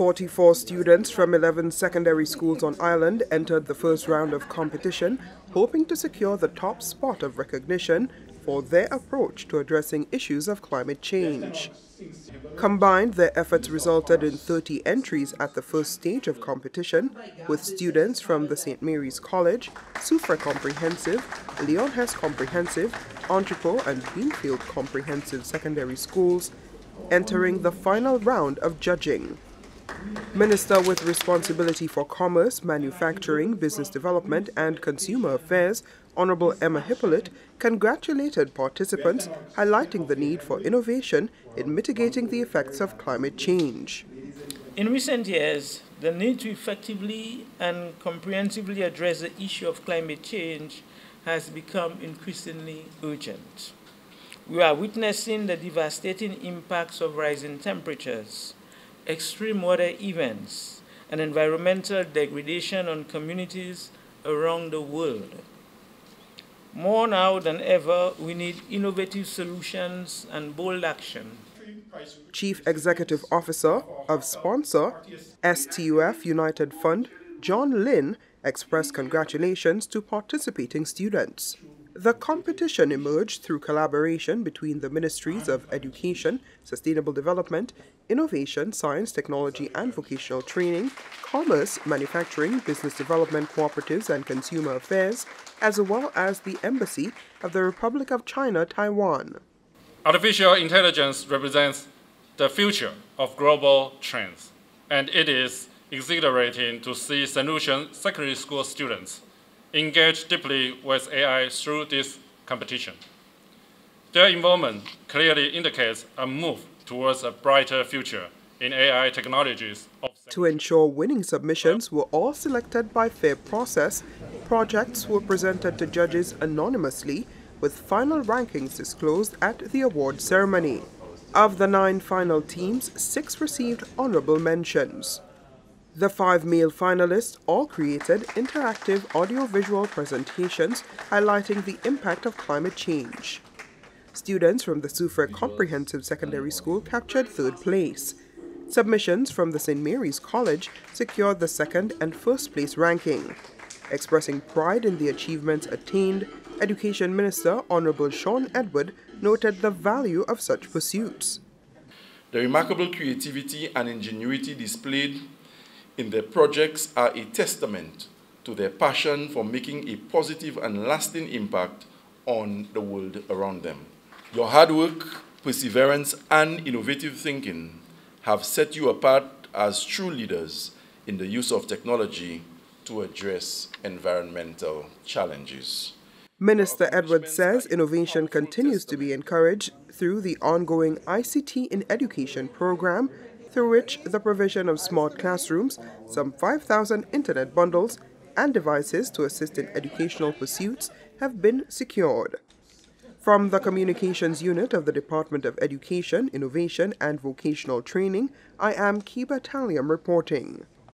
44 students from 11 secondary schools on island entered the first round of competition, hoping to secure the top spot of recognition for their approach to addressing issues of climate change. Combined, their efforts resulted in 30 entries at the first stage of competition, with students from the St. Mary's College, Soufrière Comprehensive, Leon Hess Comprehensive, Entrepot and Greenfield Comprehensive Secondary Schools entering the final round of judging. Minister with responsibility for commerce, manufacturing, business development, and consumer affairs, Honorable Emma Hippolyte, congratulated participants, highlighting the need for innovation in mitigating the effects of climate change. In recent years, the need to effectively and comprehensively address the issue of climate change has become increasingly urgent. We are witnessing the devastating impacts of rising temperatures, extreme weather events, and environmental degradation on communities around the world. More now than ever, we need innovative solutions and bold action. Chief Executive Officer of sponsor STUF United Fund, John Lynn, expressed congratulations to participating students. The competition emerged through collaboration between the Ministries of Education, Sustainable Development, Innovation, Science, Technology and Vocational Training, Commerce, Manufacturing, Business Development Cooperatives and Consumer Affairs, as well as the Embassy of the Republic of China, Taiwan. Artificial intelligence represents the future of global trends, and it is exhilarating to see Saint Lucian secondary school students engage deeply with AI through this competition. Their involvement clearly indicates a move towards a brighter future in AI technologies. To ensure winning submissions were all selected by fair process, projects were presented to judges anonymously with final rankings disclosed at the award ceremony. Of the nine final teams, six received honorable mentions. The five male finalists all created interactive audiovisual presentations highlighting the impact of climate change. Students from the Soufrière Comprehensive Secondary School captured third place. Submissions from the St. Mary's College secured the second and first place ranking. Expressing pride in the achievements attained, Education Minister Honorable Shawn Edward noted the value of such pursuits. The remarkable creativity and ingenuity displayed in their projects are a testament to their passion for making a positive and lasting impact on the world around them. Your hard work, perseverance, and innovative thinking have set you apart as true leaders in the use of technology to address environmental challenges. Minister Edwards says innovation continues to be encouraged through the ongoing ICT in Education program through which the provision of smart classrooms, some 5,000 internet bundles, and devices to assist in educational pursuits have been secured. From the Communications Unit of the Department of Education, Innovation and Vocational Training, I am Kiba Taliam reporting.